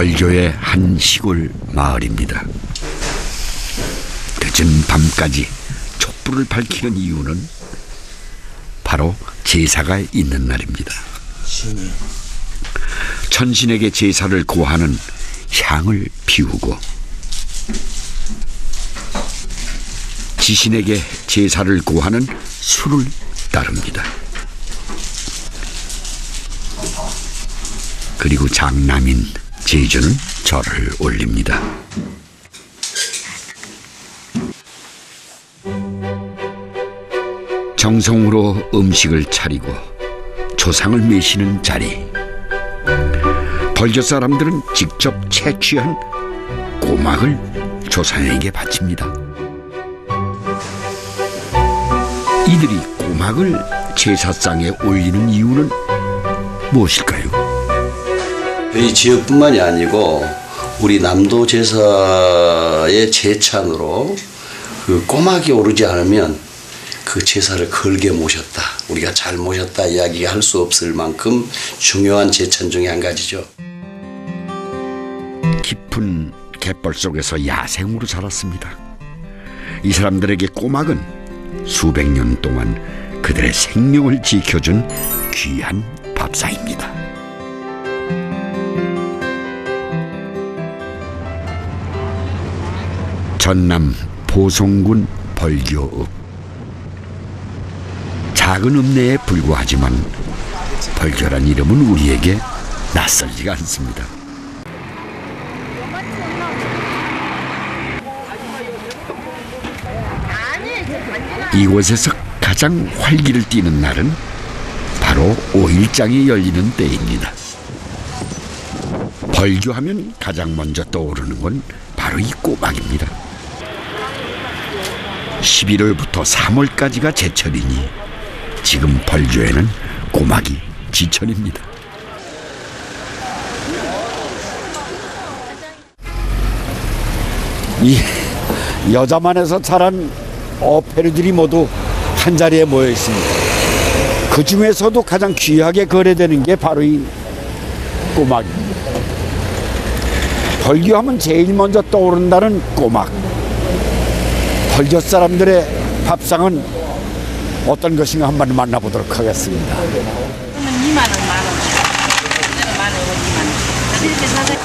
벌교의 한 시골 마을입니다. 늦은 밤까지 촛불을 밝히는 이유는 바로 제사가 있는 날입니다. 천신에게 제사를 고하는 향을 피우고 지신에게 제사를 고하는 술을 따릅니다. 그리고 장남인 제주는 절을 올립니다. 정성으로 음식을 차리고 조상을 메시는 자리. 벌교 사람들은 직접 채취한 꼬막을 조상에게 바칩니다. 이들이 꼬막을 제사상에 올리는 이유는 무엇일까요? 이 지역뿐만이 아니고 우리 남도 제사의 제찬으로 그 꼬막이 오르지 않으면 그 제사를 걸게 모셨다. 우리가 잘 모셨다 이야기할 수 없을 만큼 중요한 제찬 중에 한 가지죠. 깊은 갯벌 속에서 야생으로 자랐습니다. 이 사람들에게 꼬막은 수백 년 동안 그들의 생명을 지켜준 귀한 밥상입니다. 전남 보성군 벌교읍 작은 읍내에 불과하지만 벌교란 이름은 우리에게 낯설지가 않습니다. 이곳에서 가장 활기를 띠는 날은 바로 5일장이 열리는 때입니다. 벌교하면 가장 먼저 떠오르는 건 바로 이 꼬막입니다. 11월부터 3월까지가 제철이니 지금 벌교에는 꼬막이 지철입니다. 이 여자만에서 자란 어패류들이 모두 한 자리에 모여 있습니다. 그 중에서도 가장 귀하게 거래되는 게 바로 이 꼬막입니다. 벌교하면 제일 먼저 떠오른다는 꼬막. 벌교 사람들의 밥상은 어떤 것인가 한번 만나보도록 하겠습니다. 그러면 2만 원, 만 원. 이거는 만 원, 이거 2만 원. 이렇게 사세요.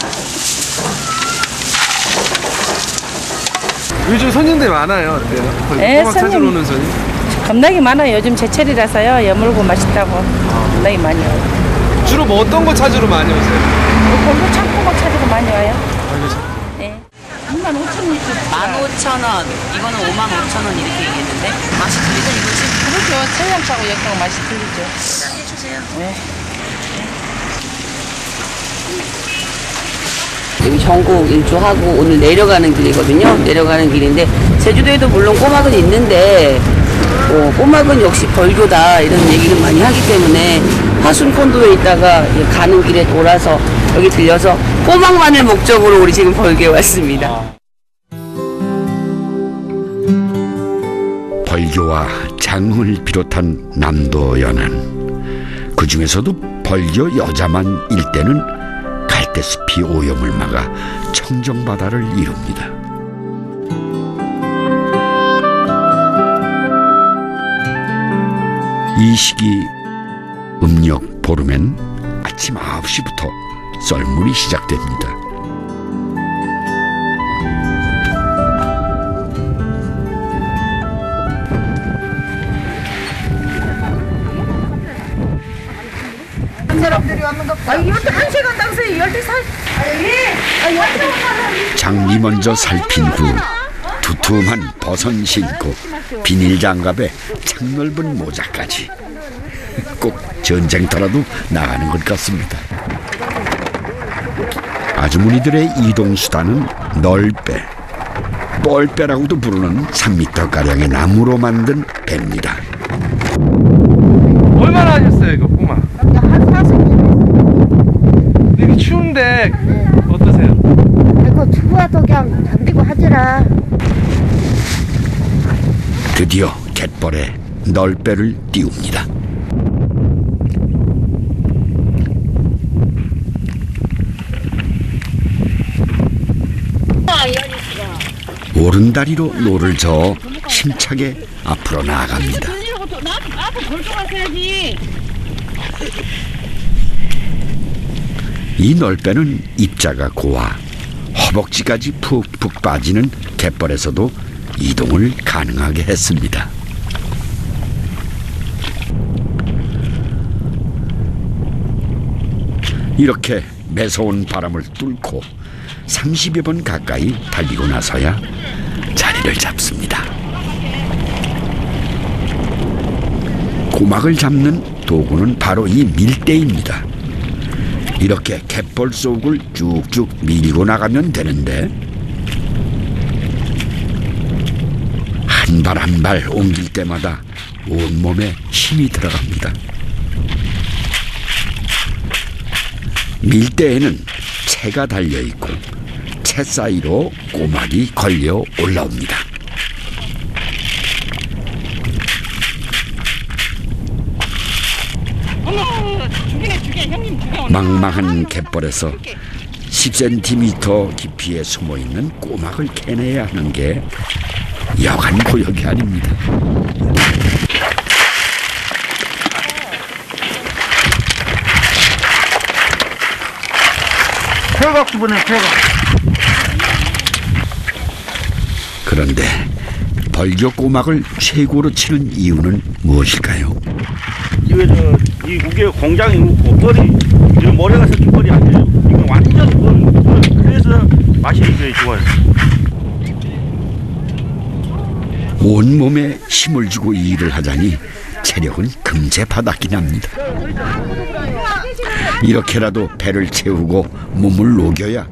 요즘 손님들이 많아요. 어때요? 네, 꼬막 손님. 찾으러 오는 손님. 겁나게 많아요. 요즘 제철이라서요. 여물고 맛있다고. 겁나게 많이 와요. 주로 뭐 어떤 거 찾으러 많이 오세요? 벌도 참고막 찾으러 많이 와요. 아, 그죠. 네. 2만 5천 원. 15,000원, 이거는 5만 5천 원 이렇게 얘기했는데 맛이 틀리죠 이거지? 그렇죠. 청양차고 역하고 맛이 틀리죠. 해주세요. 여기 전국 일주하고 오늘 내려가는 길이거든요. 내려가는 길인데 제주도에도 물론 꼬막은 있는데 어, 꼬막은 역시 벌교다 이런 얘기를 많이 하기 때문에 화순 콘도에 있다가 이제 가는 길에 돌아서 여기 들려서 꼬막만을 목적으로 우리 지금 벌교에 왔습니다. 벌교와 장흥을 비롯한 남도연안 그 중에서도 벌교 여자만 일대는 갈대숲이 오염을 막아 청정바다를 이룹니다. 이 시기 음력 보름엔 아침 9시부터 썰물이 시작됩니다. 장미 먼저 살핀 후 두툼한 버선 신고 비닐 장갑에 창넓은 모자까지. 꼭 전쟁터라도 나가는 것 같습니다. 아주머니들의 이동 수단은 널배, 뻘배라고도 부르는 3m 가량의 나무로 만든 배입니다. 얼마나 하셨어요 이거 꼬막? 한 40년 이게 추운데 어떠세요? 이거 추워도 그냥 견디고 하지라 드디어 갯벌에 널배를 띄웁니다. 오른다리로 노를 저어 힘차게 앞으로 나아갑니다. 이 널빼는 입자가 고와 허벅지까지 푹푹 빠지는 갯벌에서도 이동을 가능하게 했습니다. 이렇게 매서운 바람을 뚫고 30여 번 가까이 달리고 나서야 자리를 잡습니다. 고막을 잡는 도구는 바로 이 밀대입니다. 이렇게 갯벌 속을 쭉쭉 밀고 나가면 되는데 한 발 한 발 옮길 때마다 온몸에 힘이 들어갑니다. 밀대에는 채가 달려 있고 채 사이로 꼬막이 걸려 올라옵니다. 망망한 갯벌에서 10cm 깊이에 숨어 있는 꼬막을 캐내야 하는 게 여간 고역이 아닙니다. 그런데 벌교 꼬막을 최고로 치는 이유는 무엇일까요? 이게 저이 우게 공장이고 뻘이 이런 모래가 섞인 뻘이 아니에요. 이건 완전 뻘. 그래서 맛이 이게 좋아요. 온몸에 힘을 주고 일을 하자니 체력은 금세 바닥이 납니다. 이렇게라도 배를 채우고 몸을 녹여야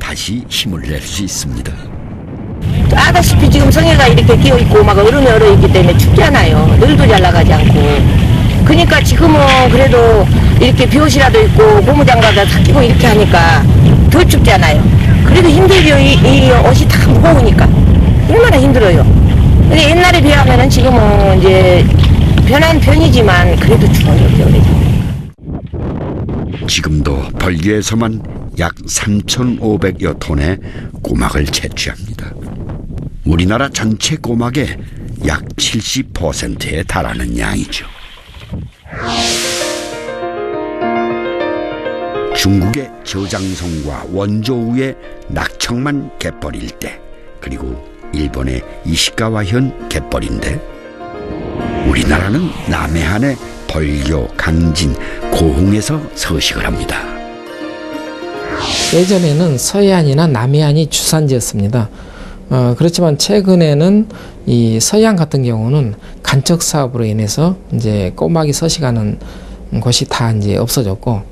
다시 힘을 낼 수 있습니다. 아다시피 지금 성애가 이렇게 끼어 있고 막 얼음이 얼어 있기 때문에 춥잖아요. 늘도 잘 나가지 않고. 그러니까 지금은 그래도 이렇게 벼옷이라도 있고 고무장갑도 다 끼고 이렇게 하니까 덜 춥잖아요. 그래도 힘들죠. 이, 이 옷이 다 무거우니까. 얼마나 힘들어요. 근데 옛날에 비하면은 지금은 이제 변한 편이지만 그래도 추워요, 겨울에. 지금도 벌기에서만 약 3,500여 톤의 꼬막을 채취합니다. 우리나라 전체 꼬막의 약 70%에 달하는 양이죠. 중국의 저장성과 원조우의 낙청만 갯벌 일대 그리고 일본의 이시가와현 갯벌인데 우리나라는 남해안의 벌교, 강진, 고흥에서 서식을 합니다. 예전에는 서해안이나 남해안이 주산지였습니다. 어, 그렇지만 최근에는 이 서해안 같은 경우는 간척 사업으로 인해서 이제 꼬막이 서식하는 곳이 다 이제 없어졌고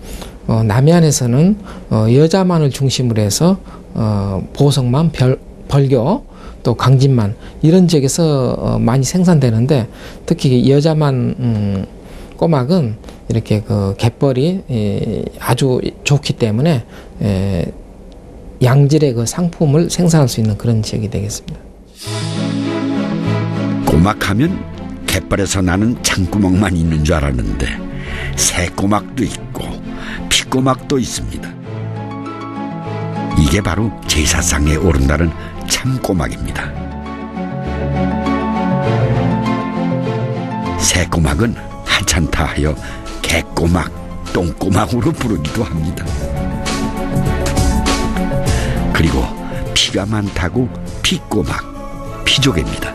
어, 남해안에서는 어, 여자만을 중심으로 해서 어, 보성만, 별, 벌교, 또 강진만 이런 지역에서 어, 많이 생산되는데 특히 여자만 음, 꼬막은 이렇게 그 갯벌이 에, 아주 좋기 때문에 에, 양질의 그 상품을 생산할 수 있는 그런 지역이 되겠습니다. 꼬막하면 갯벌에서 나는 창구멍만 있는 줄 알았는데 새꼬막도 있고 피꼬막도 있습니다. 이게 바로 제사상에 오른다는 참꼬막입니다. 새꼬막은 하찮다 하여 개꼬막, 똥꼬막으로 부르기도 합니다. 그리고 피가 많다고 피꼬막, 피조개입니다.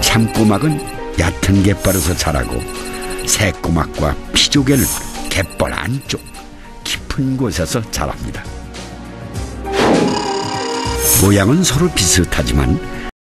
참꼬막은 얕은 갯벌에서 자라고 새꼬막과 피조개는 갯벌 안쪽 깊은 곳에서 자랍니다. 모양은 서로 비슷하지만